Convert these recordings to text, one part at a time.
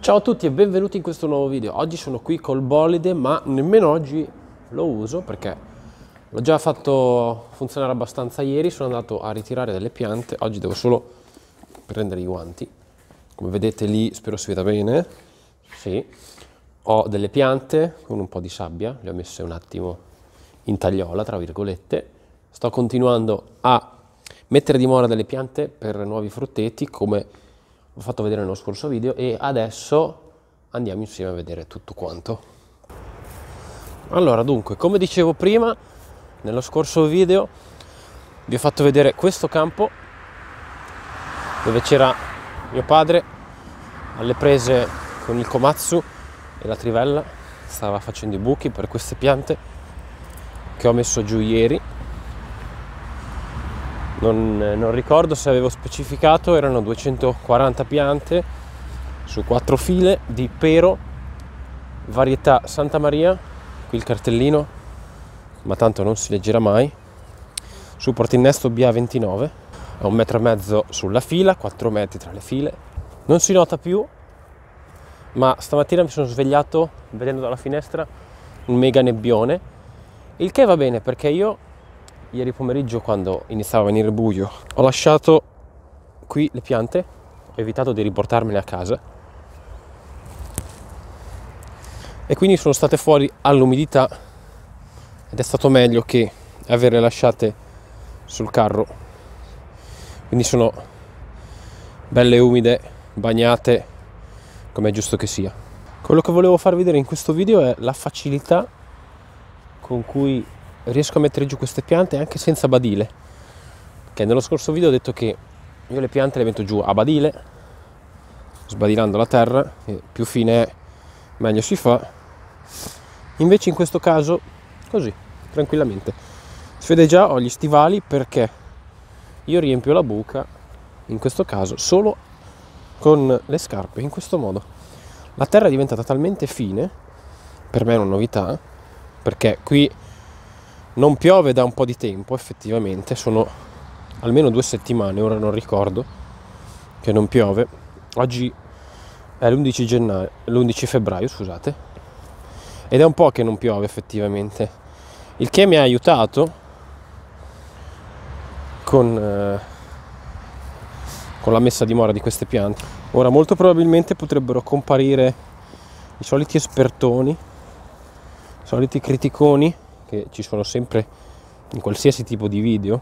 Ciao a tutti e benvenuti in questo nuovo video. Oggi sono qui col bolide, ma nemmeno oggi lo uso perché l'ho già fatto funzionare abbastanza ieri. Sono andato a ritirare delle piante. Oggi devo solo prendere i guanti. Come vedete lì, spero si veda bene. Sì. Ho delle piante con un po' di sabbia, le ho messe un attimo in tagliola, tra virgolette. Sto continuando a mettere dimora delle piante per nuovi frutteti come ho fatto vedere nello scorso video e adesso andiamo insieme a vedere tutto quanto. Allora, dunque, come dicevo prima, nello scorso video vi ho fatto vedere questo campo dove c'era mio padre alle prese con il komatsu e la trivella, stava facendo i buchi per queste piante che ho messo giù ieri non, non, ricordo se avevo specificato, erano 240 piante su quattro file di pero, varietà Santa Maria, qui il cartellino, ma tanto non si leggerà mai, su portinnesto BA29, a un metro e mezzo sulla fila, 4 metri tra le file, non si nota più, ma stamattina mi sono svegliato vedendo dalla finestra un mega nebbione, il che va bene perché io ieri pomeriggio quando iniziava a venire buio ho lasciato qui le piante ho evitato di riportarmele a casa. E quindi sono state fuori all'umidità ed è stato meglio che averle lasciate sul carro. Quindi sono belle umide bagnate come è giusto che sia. Quello che volevo farvi vedere in questo video è la facilità con cui riesco a mettere giù queste piante anche senza badile. Che nello scorso video ho detto che io le piante le metto giù a badile, sbadilando la terra, più fine è meglio si fa. Invece in questo caso così, tranquillamente. Si vede già ho gli stivali perché io riempio la buca, in questo caso, solo con le scarpe, in questo modo. La terra è diventata talmente fine, per me è una novità, perché qui non piove da un po' di tempo, effettivamente, sono almeno due settimane, ora non ricordo, che non piove. Oggi è l'11, gennaio, l'11 febbraio, scusate, ed è un po' che non piove effettivamente, il che mi ha aiutato con, eh, con la messa a dimora di queste piante. Ora molto probabilmente potrebbero comparire i soliti espertoni, i soliti criticoni che ci sono sempre in qualsiasi tipo di video,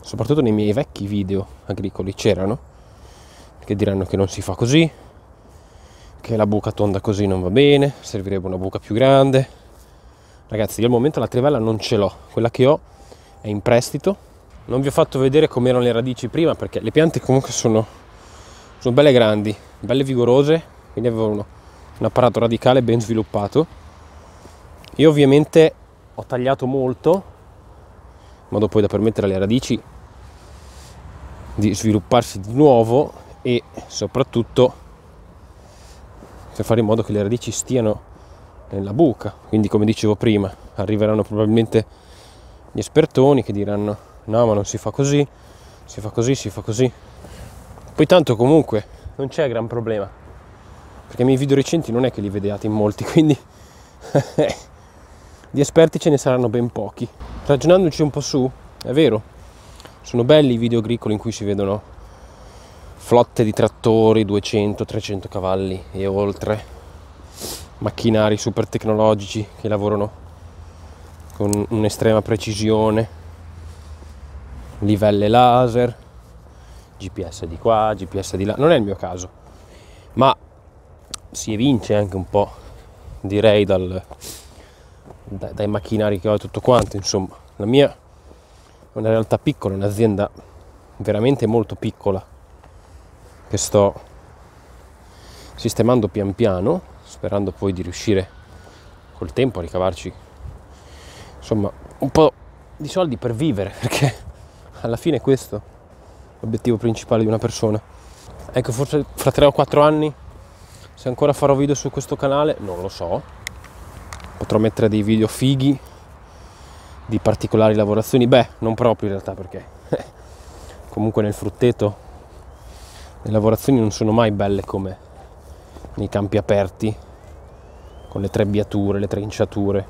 soprattutto nei miei vecchi video agricoli c'erano, che diranno che non si fa così, che la buca tonda così non va bene, servirebbe una buca più grande. Ragazzi, io al momento la trivella non ce l'ho, quella che ho è in prestito. Non vi ho fatto vedere come erano le radici prima perché le piante comunque sono, sono belle grandi, belle vigorose, quindi avevano un apparato radicale ben sviluppato. Io ovviamente ho tagliato molto in modo poi da permettere alle radici di svilupparsi di nuovo e soprattutto per fare in modo che le radici stiano nella buca. Quindi come dicevo prima arriveranno probabilmente gli espertoni che diranno no ma non si fa così si fa così si fa così. Poi tanto comunque non c'è gran problema perché i miei video recenti non è che li vediate in molti quindi Di esperti ce ne saranno ben pochi. Ragionandoci un po' su, è vero, sono belli i video agricoli in cui si vedono flotte di trattori 200-300 cavalli e oltre, macchinari super tecnologici che lavorano con un'estrema precisione, livelle laser, GPS di qua, GPS di là, non è il mio caso, ma si evince anche un po', direi, dal, dai, dai macchinari che ho e tutto quanto, insomma, la mia è una realtà piccola, un'azienda veramente molto piccola che sto sistemando pian piano, sperando poi di riuscire col tempo a ricavarci insomma un po' di soldi per vivere, perché alla fine questo è l'obiettivo principale di una persona. Ecco, forse fra 3 o 4 anni, se ancora farò video su questo canale, non lo so, potrò mettere dei video fighi di particolari lavorazioni beh non proprio in realtà perché comunque nel frutteto le lavorazioni non sono mai belle come nei campi aperti con le trebbiature, le trinciature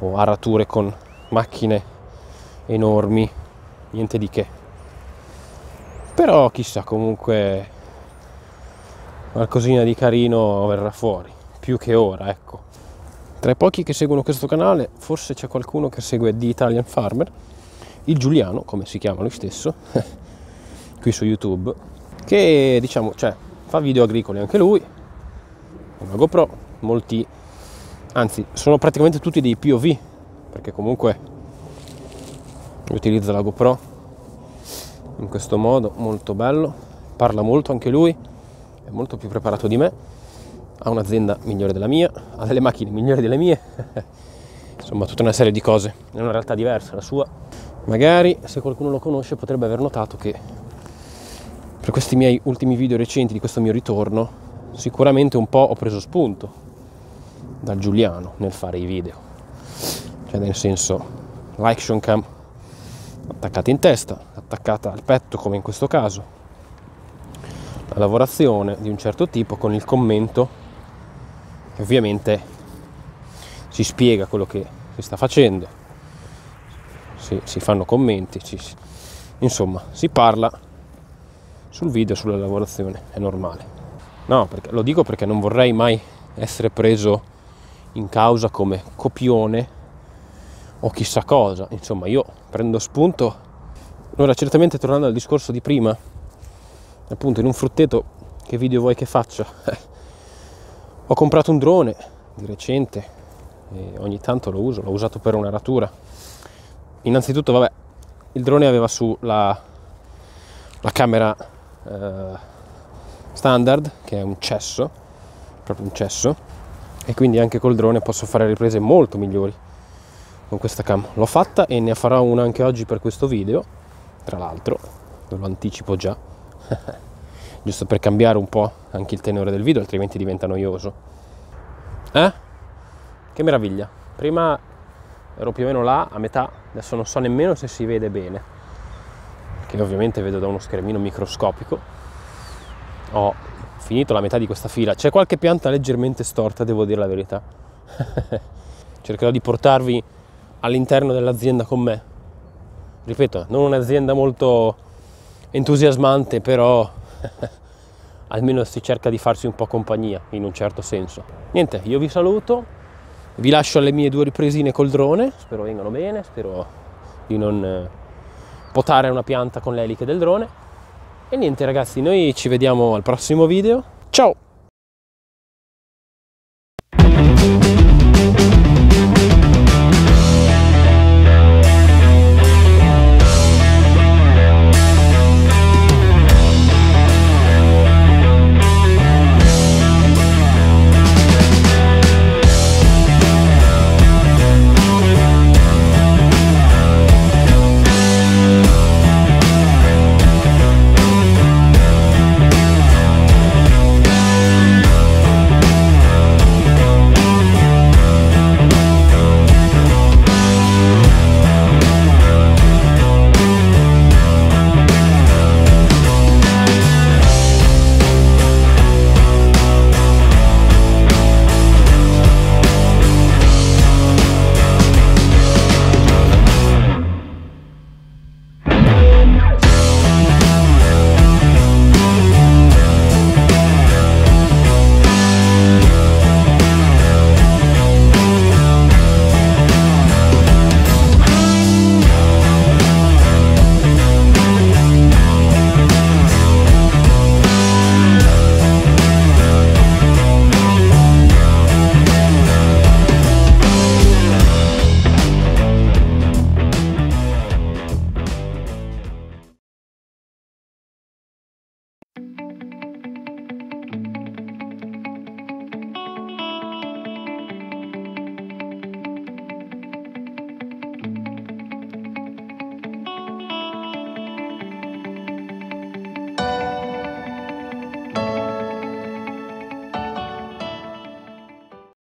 o arature con macchine enormi, niente di che. Però chissà, comunque qualcosina di carino verrà fuori, più che ora, ecco. Tra i pochi che seguono questo canale, forse c'è qualcuno che segue The Italian Farmer, il Giuliano, come si chiama lui stesso, qui su YouTube, che diciamo, cioè, fa video agricoli anche lui, una GoPro, molti, anzi, sono praticamente tutti dei POV, perché comunque utilizza la GoPro in questo modo, molto bello, parla molto anche lui, è molto più preparato di me, ha un'azienda migliore della mia, ha delle macchine migliori delle mie, insomma tutta una serie di cose, è una realtà diversa la sua. Magari se qualcuno lo conosce potrebbe aver notato che per questi miei ultimi video recenti di questo mio ritorno sicuramente un po' ho preso spunto dal Giuliano nel fare i video, cioè nel senso l'action cam attaccata in testa, attaccata al petto come in questo caso, la lavorazione di un certo tipo con il commento ovviamente si spiega quello che si sta facendo, si, si fanno commenti, ci, insomma si parla sul video, sulla lavorazione, è normale. No, perché, lo dico perché non vorrei mai essere preso in causa come copione o chissà cosa. Insomma, io prendo spunto. Ora, certamente tornando al discorso di prima, appunto in un frutteto, che video vuoi che faccia? Ho comprato un drone di recente e ogni tanto lo uso, l'ho usato per un'aratura. Innanzitutto, vabbè, il drone aveva su la, la camera eh, standard, che è un cesso, proprio un cesso, e quindi anche col drone posso fare riprese molto migliori con questa cam. L'ho fatta e ne farò una anche oggi per questo video, tra l'altro, ve lo anticipo già, giusto per cambiare un po' anche il tenore del video, altrimenti diventa noioso. Eh? Che meraviglia! Prima ero più o meno là, a metà, adesso non so nemmeno se si vede bene, che ovviamente vedo da uno schermino microscopico. Ho finito la metà di questa fila. C'è qualche pianta leggermente storta, devo dire la verità. Cercherò di portarvi all'interno dell'azienda con me. Ripeto, non un'azienda molto entusiasmante, però almeno si cerca di farsi un po' compagnia in un certo senso. Niente, io vi saluto, vi lascio alle mie due ripresine col drone, spero vengano bene, spero di non eh, potare una pianta con le eliche del drone e niente ragazzi, noi ci vediamo al prossimo video. Ciao!